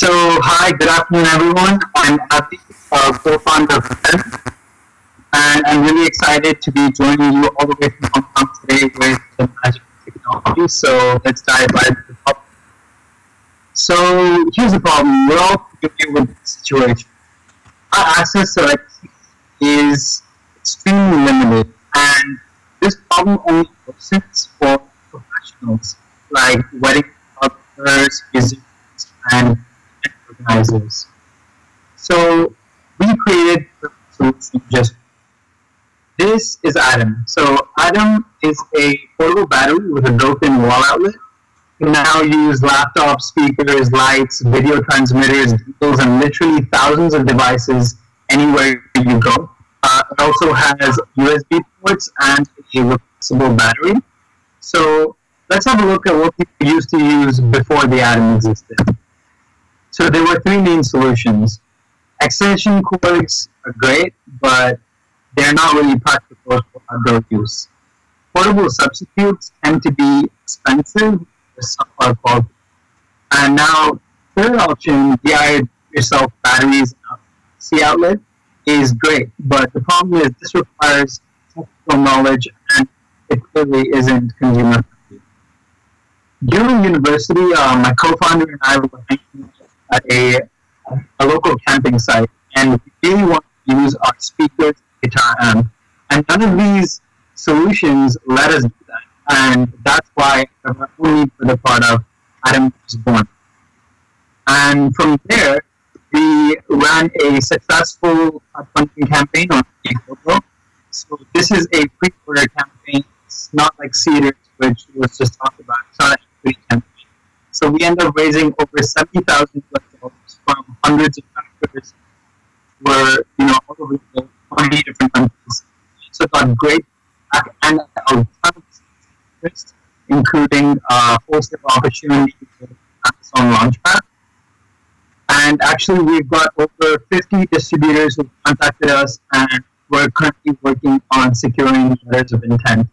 So, hi, good afternoon, everyone. I'm Abhi, uh, co-founder of Pen, and I'm really excited to be joining you all the way from Hong Kong today with the magic technology. So, let's dive right into the topic. So, here's the problem: we're all familiar with the situation. Our access to is extremely limited, and this problem only exists for professionals like wedding photographers, musicians, and organizers. So we created just this is Atom. So Atom is a portable battery with a built-in wall outlet. You can now use laptops, speakers, lights, video transmitters, gimbals, and literally thousands of devices anywhere you go. Uh, it also has USB ports and a replaceable battery. So let's have a look at what people used to use before the Atom existed. So there were three main solutions. Extension cords are great, but they're not really practical for outdoor use. Portable substitutes tend to be expensive subpar quality. And now, third option, DIY yourself batteries C outlet is great, but the problem is this requires technical knowledge and it clearly isn't consumer friendly. During university, uh, my co-founder and I were at a, a local camping site, and we really want to use our speakers, guitar amp, and none of these solutions let us do that, and that's why our need for the product Atom was born. And from there, we ran a successful crowdfunding campaign on Indiegogo. So this is a pre-order campaign. It's not like Cedars, which was just talked about. It's not a campaign. So we ended up raising over seventy thousand dollars from hundreds of backers. Were you know all over the twenty different countries. So got great and a ton of interest, including uh, wholesale opportunity with Amazon Launchpad. And actually, we've got over 50 distributors who contacted us, and we're currently working on securing letters of intent.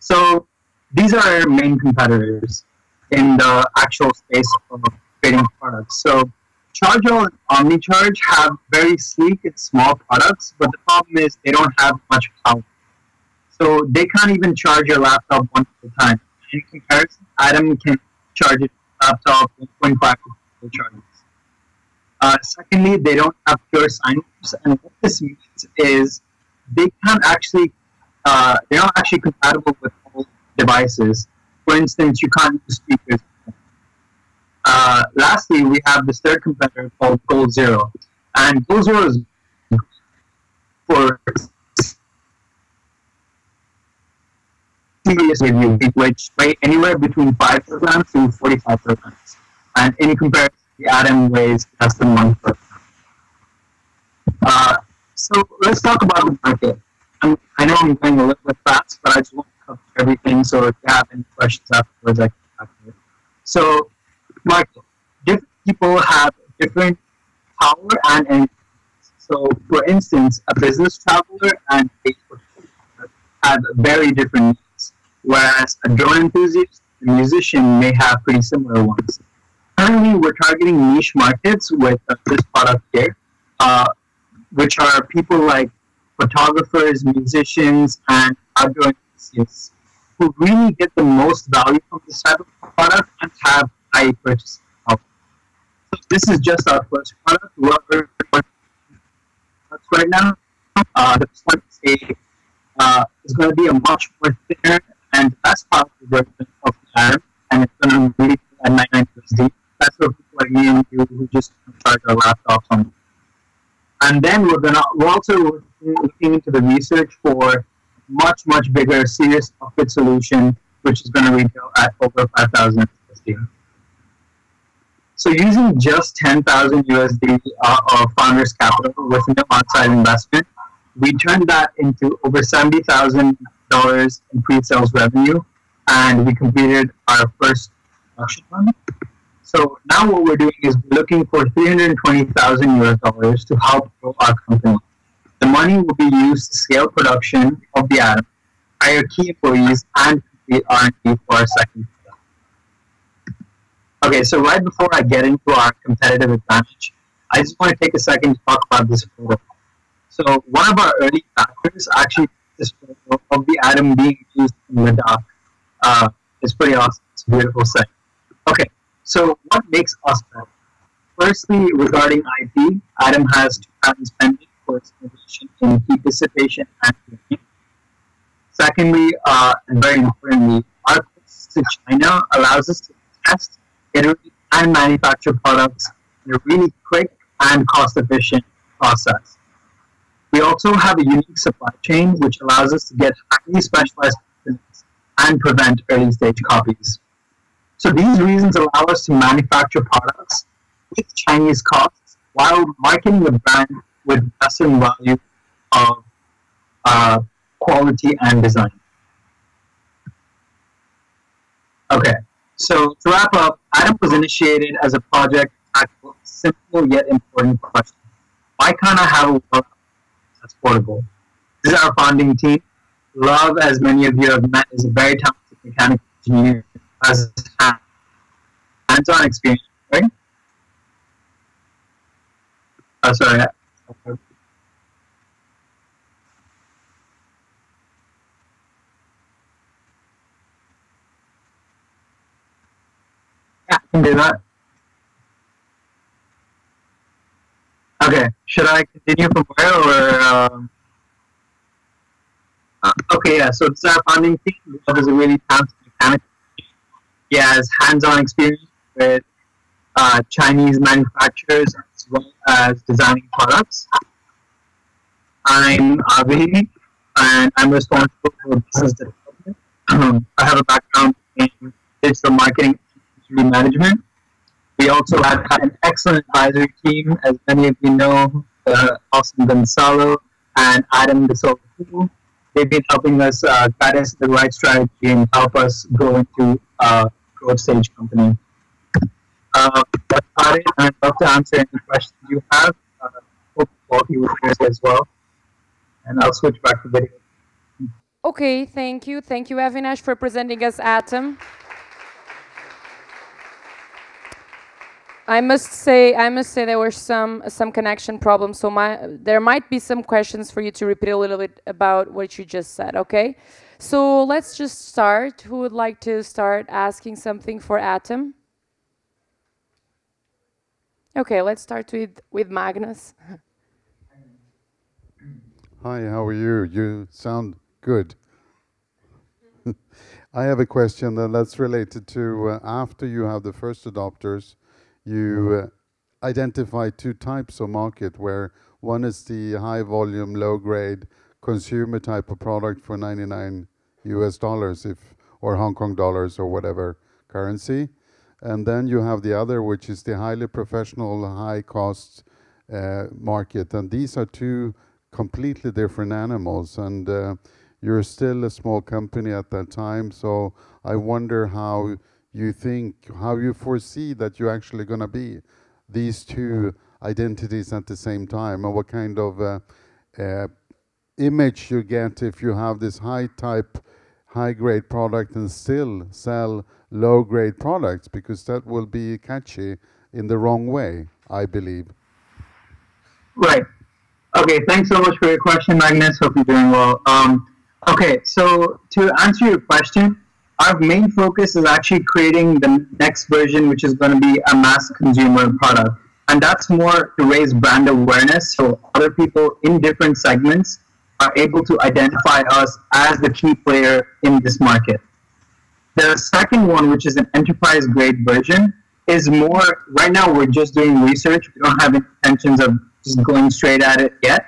So these are our main competitors in the actual space of creating products. So ChargeAll and OmniCharge have very sleek and small products, but the problem is they don't have much power. So they can't even charge your laptop one at a time. In comparison, Atom can charge your laptop 1.5 to charges. Uh, secondly, they don't have pure signups, and what this means is they can't actually, uh, they're not actually compatible with devices. For instance, you can't use speakers. Uh, lastly, we have this third competitor called Goal Zero, and Goal Zero is for serious review, which weigh anywhere between 5 kilograms to 45 kilograms. And in comparison, the atom weighs less than 1 kilogram. Uh, so let's talk about the market. I know I'm going a little bit fast, but I just want everything. So if you have any questions afterwards, I can talk to it. So, market. Different people have different power and energy. So, for instance, a business traveler and a have very different needs, whereas a drone enthusiast and musician may have pretty similar ones. Currently, we're targeting niche markets with uh, this product here, uh, which are people like photographers, musicians, and outdoor enthusiasts who really get the most value from this type of product and have high purchasing power. So this is just our first product. We're right now. Uh, the one is, a, uh, is going to be a much more thinner and less powerful version of the Atom, and it's going to be at 99 USD. That's for people like me and you who just charge our laptops on. And then we're gonna we're also looking into the research for much much bigger serious profit solution, which is going to retail at over 5,000 USD. So using just 10,000 USD uh, of founders capital with no outside investment, we turned that into over $70,000 in pre-sales revenue, and we completed our first production run. So now what we're doing is looking for 320,000 US dollars to help grow our company. The money will be used to scale production of the atom, hire key employees, and complete R&D for our second product. Okay, so right before I get into our competitive advantage, I just want to take a second to talk about this photo. So one of our early factors actually this photo of the atom being used in Ladakh. Uh, it's pretty awesome. It's a beautiful sight. Okay, so what makes us better? Firstly, regarding IP, Atom has two patents pending innovation in heat dissipation and heating. Secondly, uh, and very importantly, our access to China allows us to test, iterate, and manufacture products in a really quick and cost-efficient process. We also have a unique supply chain which allows us to get highly specialized and prevent early-stage copies. So these reasons allow us to manufacture products with Chinese costs while marketing the brand with Western value of uh, quality and design. Okay, so to wrap up, Atom was initiated as a project tackle simple yet important question. Why can't I have a world that's portable? This is our founding team. Love, as many of you have met, is a very talented mechanical engineer has hands-on experience, right? Oh, sorry. Yeah, can do that. Okay, should I continue from where or? Um... Uh, okay, yeah. So this is our founding team. That is a really talented mechanic. He has hands-on experience with uh, Chinese manufacturers as well as designing products. I'm Avi, and I'm responsible for business development. I have a background in digital marketing and management. We also have an excellent advisory team, as many of you know, uh, Austin Gonzalo and Adam DeSolvo. They've been helping us uh, guide us the right strategy and help us go into a growth stage company. Uh, that's about it. I'd love to answer any questions you have. Uh, hope all of you as well. And I'll switch back to video. Okay, thank you. Thank you, Avinash, for presenting us Atom. I must say, I must say there were some some connection problems. So my there might be some questions for you to repeat a little bit about what you just said. Okay, so let's just start. Who would like to start asking something for Atom? Okay, let's start with with Magnus. Hi, how are you? You sound good. I have a question that that's related to uh, after you have the first adopters you uh, identify two types of market where one is the high volume, low grade consumer type of product for 99 US dollars if or Hong Kong dollars or whatever currency. And then you have the other, which is the highly professional, high cost uh, market. And these are two completely different animals. And uh, you're still a small company at that time. So I wonder how you think, how you foresee that you're actually going to be these two identities at the same time, and what kind of uh, image you get if you have this high type, high grade product and still sell low grade products, because that will be catchy in the wrong way, I believe. Right. Okay, thanks so much for your question, Magnus. Hope you're doing well. Um, okay, so to answer your question, our main focus is actually creating the next version, which is going to be a mass consumer product. And that's more to raise brand awareness so other people in different segments are able to identify us as the key player in this market. The second one, which is an enterprise grade version, is more right now we're just doing research. We don't have intentions of just going straight at it yet.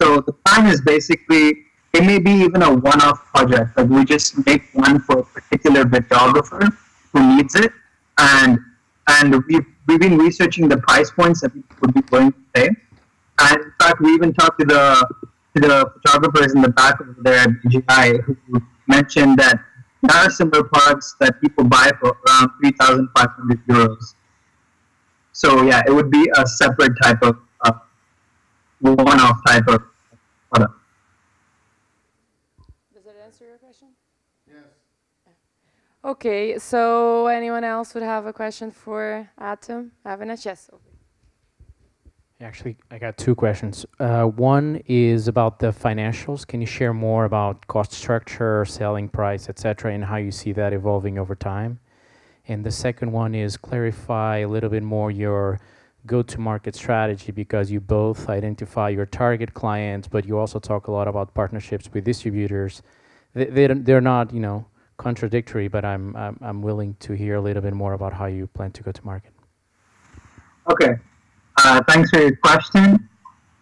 So the plan is basically it may be even a one-off project. Like we just make one for a particular videographer who needs it, and and we've we've been researching the price points that people would be willing to pay. And in fact, we even talked to the to the photographers in the back over there at BGI who mentioned that there are similar products that people buy for around three thousand five hundred euros. So yeah, it would be a separate type of uh, one-off type of product. Does that answer your question? Yes. Yeah. Okay, so anyone else would have a question for Atom? Avinash, yes. Actually, I got two questions. Uh, one is about the financials. Can you share more about cost structure, selling price, et cetera, and how you see that evolving over time? And the second one is clarify a little bit more your go-to-market strategy because you both identify your target clients, but you also talk a lot about partnerships with distributors. They they're not, you know, contradictory, but I'm I'm willing to hear a little bit more about how you plan to go to market. Okay. Uh, thanks for your question.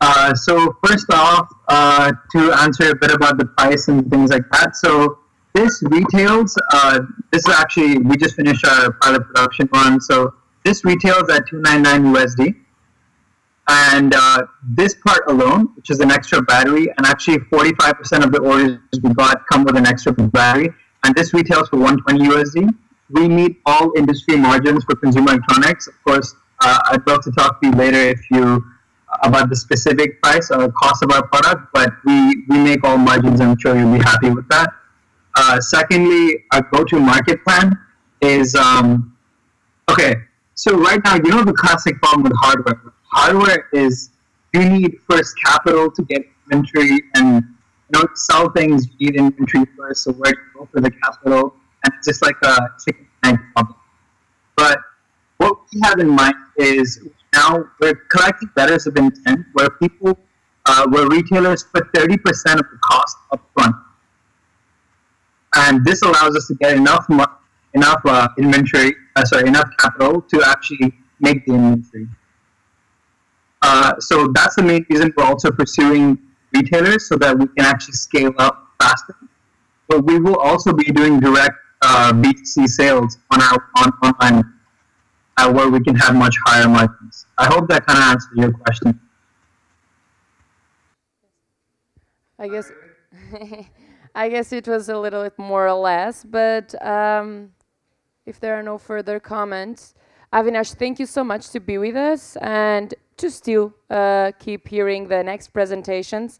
Uh, so first off, uh, to answer a bit about the price and things like that. So this retails, this is actually, we just finished our pilot production run, so this retails at 299 USD. And this part alone, which is an extra battery, and actually 45% of the orders we got come with an extra battery, and this retails for 120 USD. We meet all industry margins for consumer electronics. Of course, Uh, I'd love to talk to you later if you about the specific price or cost of our product, but we, we make all margins, I'm sure you'll be happy with that. Uh, secondly, our go-to-market plan is... Um, okay, so right now, you know the classic problem with hardware? Hardware is you need first capital to get inventory, and, you know, sell things, you need inventory first, so where do you go for the capital? And it's just like a chicken egg problem. But what we have in mind is now we're collecting letters of intent, where people, uh, where retailers put 30% of the cost upfront. And this allows us to get enough enough uh, inventory, uh, sorry, enough capital to actually make the inventory. So that's the main reason we're also pursuing retailers, so that we can actually scale up faster. But we will also be doing direct B2C sales on our online, Uh, where we can have much higher margins. I hope that kind of answers your question. I guess, I guess it was a little bit more or less, but, um, if there are no further comments, Avinash, thank you so much to be with us and to still uh, keep hearing the next presentations.